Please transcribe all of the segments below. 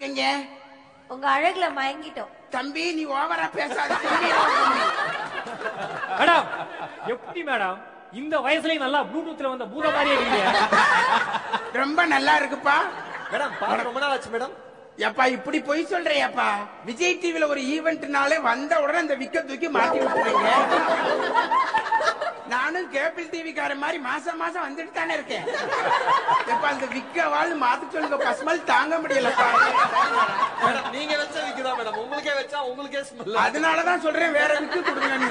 எங்க உங்க அழகுல மயங்கிட்டோம். தம்பி நீ ஓவரா பேசாத. மேடம் எப்படி மேடம்? இந்த வயசுலயும் நல்லா ப்ளூடூத்ல வந்த பூத மாதிரியே இருக்கீங்க. ரொம்ப நல்லா இருக்குப்பா. மேடம் பாடம் ரொம்ப நாள் ஆச்சு மேடம். ஏப்பா இப்படி பொய் சொல்றியாப்பா? விஜய் டிவில ஒரு ஈவெண்ட்னாலே வந்த உடனே அந்த விக்க தூக்கி மாட்டி விட்டுருவீங்க. நானும் கேபிள் டிவி கார மாதிரி மாசம் மாசம் வந்துட்டு தானே இருக்கேன். எப்ப அந்த விக்க வாழ் மாத்த சொல்லுங்க பசுமல் தாங்க மேடம் நீங்க வச்ச விக்குதா மேடம் உங்களுக்கே வச்சா உங்களுக்கே ஸ்மெல் அதனாலதான் சொல்றேன் வேற விக்கு கொடுங்கன்னு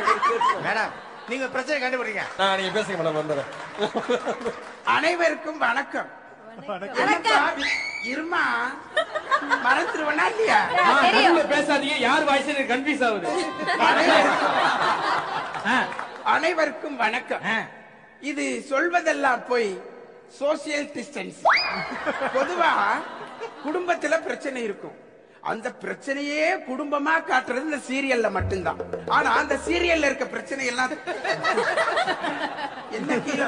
மேடம் நீங்க பிரச்சனை கண்டுபிடிங்க. நான் நீங்க பேசுங்க மேடம் வந்துடுறேன். அனைவருக்கும் வணக்கம். இருமா? மறந்துருவனா இல்லையா? பேசாதீங்க யார் வாய்ஸ் கன்ஃபியூஸ் ஆகுது? அனைவருக்கும் வணக்கம். இது சொல்வதெல்லாம் போய் சோசியல் டிஸ்டன்ஸ் பொதுவா குடும்பத்துல பிரச்சனை இருக்கும். அந்த பிரச்சனையே குடும்பமா காட்டுறது இந்த சீரியல்ல மட்டும்தான். ஆனா அந்த சீரியல்ல இருக்க பிரச்சனை எல்லாம் என்ன கீழே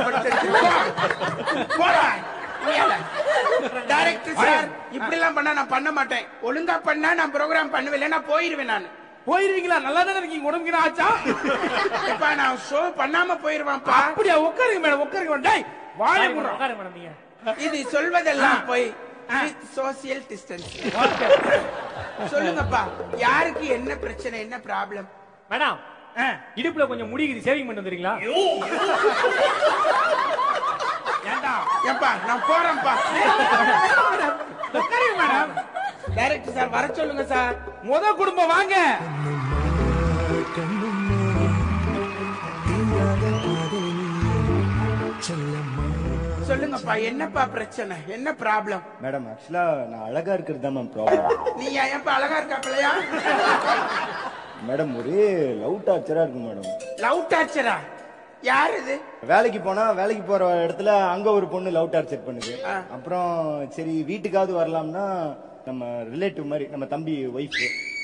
டைரக்டர் சார் இப்படி எல்லாம் பண்ணா நான் பண்ண மாட்டேன். ஒழுங்கா பண்ணா நான் ப்ரோக்ராம் பண்ணுவேன் நான் போயிருவேன் நான். போயிருவீங்களா? நல்லா தானே இருக்கீங்க? உடம்புக்கு என்ன ஆச்சா? எப்பா நான் ஷோ பண்ணாம போயிருவான்ப்பா. அப்படியா? உட்காருங்க மேடம் உட்காருங்க டேய் வாழை உட்காருங்க மேடம் நீங்க. இது சொல்வதெல்லாம் போய் சோசியல் டிஸ்டன்ஸ் சொல்லுங்கப்பா யாருக்கு என்ன பிரச்சனை என்ன ப்ராப்ளம் மேடம் இடுப்புல கொஞ்சம் முடிக்குது சேவிங் பண்ணி வந்துறீங்களா ஏண்டா? ஏப்பா நான் போறேன்ப்பா உட்காருங்க மேடம். டைரக்டர் சார் வர சொல்லுங்க சார் முத குடும்பம் வாங்க. சொல்லுங்கப்பா என்னப்பா பிரச்சனை? என்ன ப்ராப்ளம் மேடம் ஆக்சுவலா நான் அழகா இருக்கிறது தான் மேம் ப்ராப்ளம் நீ ஏன்ப்பா அழகா இருக்கா பிள்ளையா? மேடம் ஒரே லவ் டார்ச்சரா இருக்கு மேடம் லவ் டார்ச்சரா யார் இது? வேலைக்கு போனா வேலைக்கு போற இடத்துல அங்க ஒரு பொண்ணு லவ் டார்ச்சர் பண்ணுது. அப்புறம் சரி வீட்டுக்காவது வரலாம்னா நம்ம ரிலேட்டிவ் மாதிரி நம்ம தம்பி ஒய்ஃப்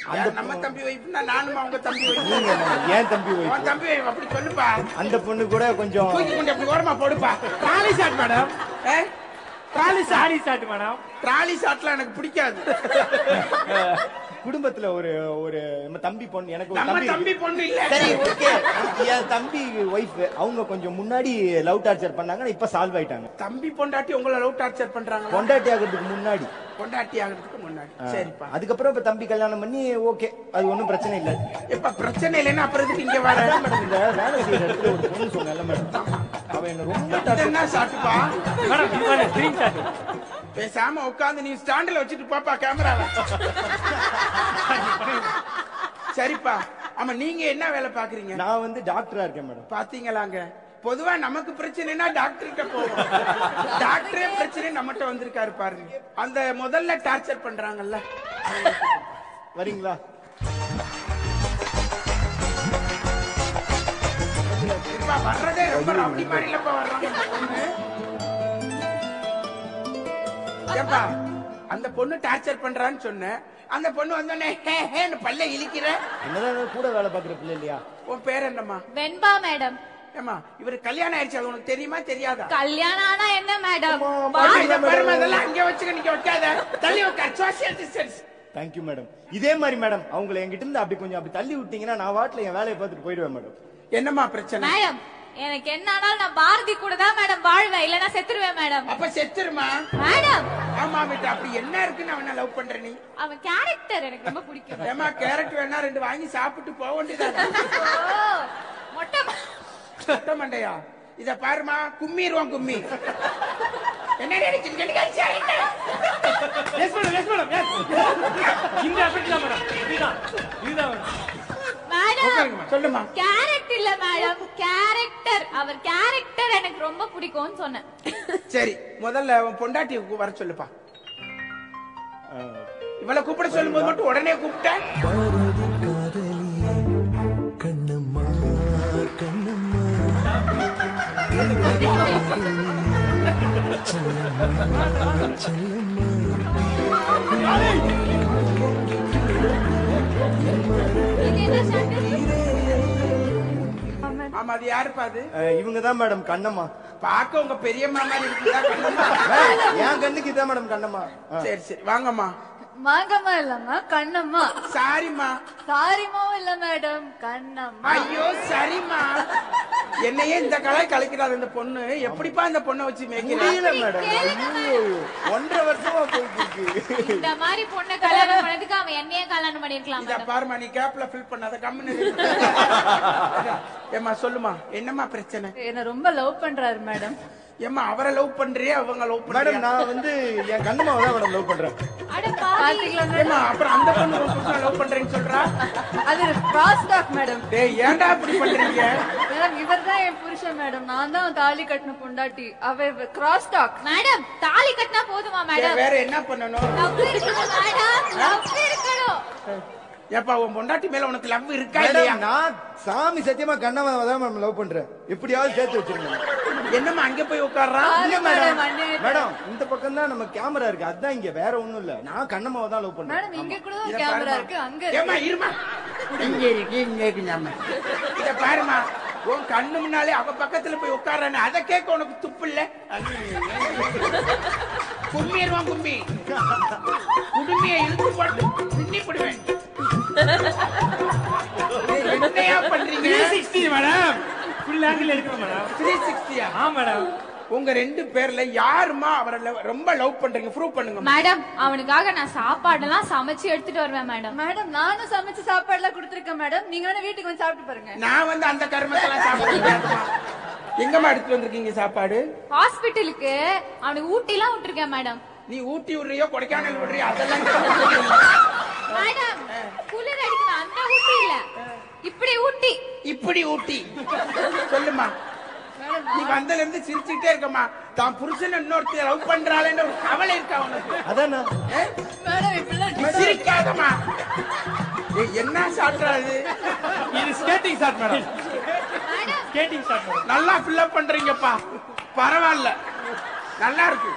அந்த நம்ம தம்பி வைஃப்னா நானும் அவங்க தம்பி வைஃப் நீங்க நம்ம ஏன் தம்பி ஒய்ஃப் தம்பி வைஃப் அப்படி சொல்லுப்பா. அந்த பொண்ணு கூட கொஞ்சம் தூக்கி கொண்டு அப்படி ஓரமா போடுப்பா. ட்ராலி ஷாட் மேடம் ஏ? Trolley sorry shot madam trolley ஷாட்லாம் எனக்கு பிடிக்காது. குடும்பத்துல ஒரு ஒரு நம்ம தம்பி பொண்ணு எனக்கு ஒரு நம்ம தம்பி. பொண்ணு இல்ல. சரி ஓகே. என் தம்பி ஒய்ஃப் அவங்க கொஞ்சம் முன்னாடி லவ் டார்ச்சர் பண்ணாங்க இப்ப சால்வ் ஆயிட்டாங்க. தம்பி பொண்டாட்டி உங்களை லவ் டார்ச்சர் பண்றாங்க பொண்டாட்டி ஆகிறதுக்கு முன்னாடி. பொண்டாட்டி ஆகிறதுக்கு முன்னாடி. சரிப்பா. அதுக்கப்புறம் இப்ப தம்பி கல்யாணம் பண்ணி ஓகே அது ஒண்ணும் பிரச்சனை இல்ல. இப்ப பிரச்சனை இல்லைன்னா அப்புறம் எதுக்கு இங்க வர? அதான் மேடம் இந்த வேலை செய்யற இடத்துல ஒரு பொண்ணு சொன்னல மேடம் அவ என்ன ரொம்ப இது torture என்ன சாட்டுப்பா? மேடம் இது மாதிரி ஸ்கிரீன் ஷாட் பேசாம உட்காந்து நீ ஸ்டாண்ட்ல வச்சுட்டு பாப்பா கேமரால சரிப்பா. ஆமா நீங்க என்ன வேலை பாக்குறீங்க நான் வந்து டாக்டரா இருக்கேன் மேடம் பாத்தீங்களாங்க. பொதுவா நமக்கு பிரச்சனைனா டாக்டர் கிட்ட போவோம். டாக்டரே பிரச்சனை நம்மகிட்ட வந்திருக்காரு பாருங்க. அந்த முதல்ல டார்ச்சர் பண்றாங்கல்ல. வரீங்களா? இப்ப வர்றதே ரொம்ப ரவுடி மாதிரி இல்லப்பா வர்றாங்க. பொண்ணு. ஏப்பா அந்த பொண்ணு டார்ச்சர் பண்றான்னு சொன்னேன். அந்த பொண்ணு வந்தோடனே ஹே ஹேன்னு பல்ல இழிக்கிற. என்னதான் கூட வேலை பாக்குற பிள்ளை இல்லையா? உன் பேர் என்னம்மா? வெண்பா மேடம். ஏமா இவரு கல்யாணம் ஆயிடுச்சு அது உனக்கு தெரியுமா தெரியாதா? கல்யாணம் ஆனா என்ன மேடம்? இத அங்கே வச்சுக்க நீங்க வைக்காத தள்ளி உட்கார் சோசியல் டிஸ்டன்ஸ் தேங்க்யூ மேடம் இதே மாதிரி மேடம் அவங்கள என்கிட்ட இருந்து அப்படி கொஞ்சம் அப்படி தள்ளி விட்டீங்கன்னா நான் வாட்டில என் வேலையை பார்த்துட்டு போயிடுவேன் மேடம் என்னம்மா பிரச்சனை? மேடம் எனக்கு என்ன ஆனாலும் நான் பாரதி கூட தான் மேடம் வாழ்வேன். இல்லனா செத்துருவேன் மேடம். அப்ப செத்துருமா? மேடம் ஆமா விட்டு அப்படி என்ன இருக்குன்னு அவனை லவ் பண்ற நீ? அவன் கேரக்டர் எனக்கு ரொம்ப பிடிக்கும். ஏமா கேரட் வேணா ரெண்டு வாங்கி சாப்பிட்டு போக வேண்டியதானே? ஓ, மொட்டை மொட்டை மண்டையா? இத பாருமா கும்மிடுவான் கும்மி. என்ன நினைச்சா? Yes madam yes madam yes இந்த எஃபெக்ட் தான் மேடம் இதுதான் இதுதான் மேடம் சொல்லுமா கேரக்டர் இல்ல மேடம் கேரக்டர் அவர் கேரக்டர் எனக்கு ரொம்ப பிடிக்கும்னு சொன்னேன். சரி முதல்ல பொண்டாட்டி வர சொல்லுப்பா. இவளை கூப்பிட சொல்லும்போது மட்டும் உடனே கூப்பிட்டேன் ஆமா அது யாருப்பா அது? இவங்க தான் மேடம் கண்ணம்மா. பார்க்க உங்க பெரியம்மா மாதிரி இருக்குதா கண்ணம்மா? என் கண்ணுக்கு இதான் மேடம் கண்ணம்மா. சரி சரி வாங்கம்மா. மாங்கம்மா இல்லம்மா கண்ணம்மா. சாரிம்மா. சாரிமாவும் இல்ல மேடம். கண்ணம்மா. ஐயோ சரிம்மா. என்னையே இந்த கலாய் கலைக்கிறாள் இந்த பொண்ணு. எப்படிப்பா இந்த பொண்ணை வச்சு மேய்க்கிறா முடியல மேடம். ஐயோ ஒன்றரை வருஷமா போயிட்டு இருக்கு. இந்த மாதிரி பொண்ணை கல்யாணம் பண்ணதுக்கு அவன் என்னையே கல்யாணம் பண்ணிருக்கலாம் இத மேடம். பாருமா நீ கேப்ல ஃபில் பண்ணாத கம்முன்னு ஏமா சொல்லுமா என்னம்மா பிரச்சனை? என்ன ரொம்ப லவ் பண்றாரு மேடம். ஏமா அவரை லவ் பண்றியே? அவங்க லவ் மேடம் பண்றியா நான் வந்து என் கண்ணம்மாவை தான் மேடம் லவ் பண்றேன். அட பாவி. பாத்தீங்களா மேடம். ஏமா அப்புறம் அந்த பொண்ணு லவ் பண்றேன்னு சொல்றா? அது கிராஸ் டாக் மேடம். டேய் ஏன்டா இப்படி பண்றீங்க? மேடம் இவர் தான் என் புருஷன் மேடம். நான் தான் தாலி கட்டின பொண்டாட்டி. அவ கிராஸ் டாக் மேடம் தாலி கட்டினா போதுமா மேடம்? வேற என்ன பண்ணணும்? லவ் இருக்கணும் மேடம். லவ் இருக்கணும். ஏப்பா உன் பொண்டாட்டி மேல உனக்கு லவ் இருக்கா இல்லையா? மேடம் நான் சாமி சத்தியமா கண்ணம்மாவை தான் மேடம் லவ் பண்றேன். எப்படியாவது சேர்த்து வச்சிருங்க. என்னம்மா அங்க போய் உட்கார்றான் மேடம். மேடம். இந்த பக்கம் தான் நம்ம கேமரா இருக்கு. அதான் இங்க வேற ஒண்ணும் இல்ல. நான் கண்ணம்மாவை தான் லவ் மேடம் இங்க கூட கேமரா. இருக்கு அங்க இருக்கு. இருமா. இங்க இருக்கு இங்க இருக்கு ஞாபகம். இத பாருமா உன் கண்ணு முன்னாலே அவ பக்கத்துல போய் உட்கார்றானே அத கேட்க உனக்கு துப்பு இல்ல? கும்பிடுவான் கும்பி குடும்பியை இழுத்து போட்டு பின்னி போடுவேன். என்னையா பண்றீங்க? மேடம் ஃபுல் ஆங்கிள் எடுக்கிறோம் மேடம் த்ரீ சிக்ஸ்டியா ஆ மேடம் உங்க ரெண்டு பேர்ல யாருமா அவரை ரொம்ப லவ் பண்றீங்க? ப்ரூவ் பண்ணுங்க மேடம் அவனுக்காக நான் சாப்பாடெல்லாம் சமைச்சு எடுத்துட்டு வருவேன் மேடம் மேடம் நானும் சமைச்சு சாப்பாடு எல்லாம் கொடுத்துருக்கேன் மேடம் நீங்க வேணா வீட்டுக்கு வந்து சாப்பிட்டு பாருங்க. நான் வந்து அந்த கர்மத்தெல்லாம் சாப்பிட முடியாதுமா எங்கம்மா எடுத்து வந்திருக்கீங்க சாப்பாடு? ஹாஸ்பிட்டலுக்கு அவனுக்கு ஊட்டிலாம் விட்டுருக்கேன் மேடம் நீ ஊட்டி விடுறியோ கொடைக்கானல் விடுறியோ அதெல்லாம். மேடம் குளிர் அடிக்கணும். அந்த ஊட்டி இல்ல. இப்படி ஊட்டி. இப்படி ஊட்டி. சொல்லுமா. நீ வந்ததுல இருந்து சிரிச்சுட்டே இருக்கமா தான் புருஷன் இன்னொருத்தர் லவ் பண்றாளேன்னு ஒரு கவலை இருக்கா உனக்கு? அதானே? சிரிக்காதமா என்ன சாப்பிடாது இது skating shot madam. Skating shot madam. நல்லா ஃபில்அப் பண்றீங்கப்பா. பரவாயில்ல. நல்லா இருக்கு.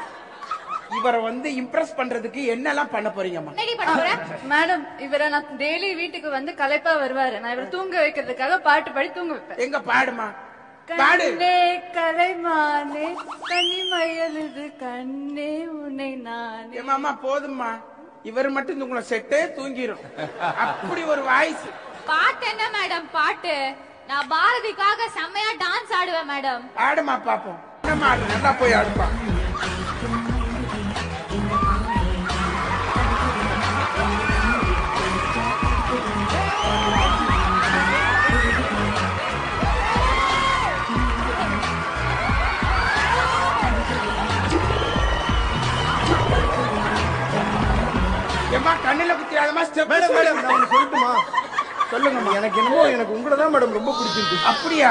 இவரை வந்து இம்ப்ரெஸ் பண்றதுக்கு என்னெல்லாம் பண்ண போறீங்கம்மா? என்னடி பண்ண போற? மேடம் இவரை நான் டெய்லி வீட்டுக்கு வந்து களைப்பா வருவாரு. நான் இவரை தூங்க வைக்கிறதுக்காக பாட்டு பாடி தூங்க வைப்பேன். எங்க பாடுமா? பாடு. கண்ணே கலைமானே கனிமயலுது கண்ணே உன்னை நானே. ஏமாமா போதும்மா. இவர் மட்டும் உங்களை செட்டே தூங்கிரும். அப்படி ஒரு வாய்ஸ் பாட்டு என்ன மேடம் பாட்டு? நான் பாரதிக்காக செம்மையா டான்ஸ் ஆடுவேன் மேடம் ஆடுமா பாப்போம். நல்லா போய் ஆடுப்பா. மேடம். நான் சொல்லட்டுமா? சொல்லுங்கம்மா. எனக்கு என்னமோ எனக்கு உங்களை தான் மேடம் ரொம்ப பிடிச்சிருக்கு. அப்படியா?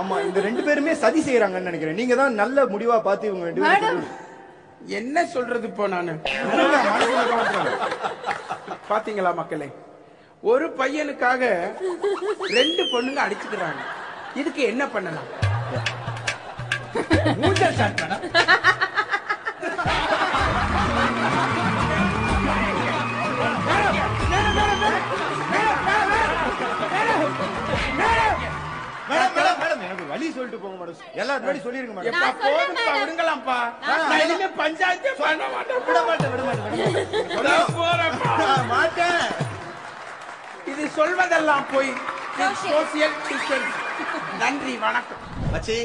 ஆமா இந்த ரெண்டு பேருமே சதி செய்யறாங்கன்னு நினைக்கிறேன். நீங்க தான் நல்ல முடிவா பார்த்து இவங்க ரெண்டு பேரும் என்ன சொல்றது இப்போ நானு? சொல்லுங்க. பாத்தீங்களா மக்களே? ஒரு பையனுக்காக ரெண்டு பொண்ணுங்க அடிச்சுக்கிறாங்க. இதுக்கு என்ன பண்ணலாம்? மூஞ்சல் மேடம் வழி சொல்லிட்டு போங்க மேடம் எல்லாரும் சொல்லிருங்க மேடம் மேடம். விடுங்களாம்ப்பா. நான் இனிமே பஞ்சாயத்தே பண்ண மாட்டேன். விட மாட்டேன் விட மாட்டேன் மாட்டேன். இது சொல்வதெல்லாம் போய் சோசியல் டிஸ்டன்ஸ் நன்றி வணக்கம். மச்சி